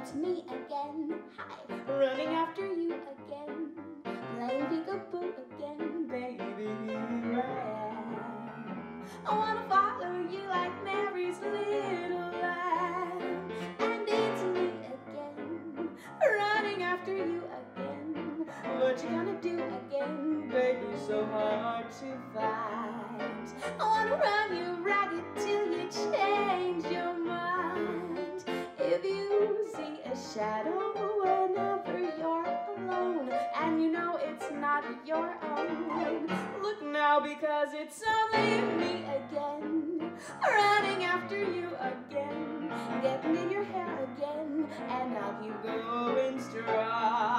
it's me again. Hi, running after you again. Playing peekaboo again, baby. I wanna follow you like Mary's little lamb. And it's me again, running after you again. What you gonna do again, baby? So hard to find. I wanna run shadow whenever you're alone, and you know it's not your own, look now because it's only me again, running after you again, getting in your hair again, and I'll keep going strong